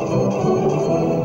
Música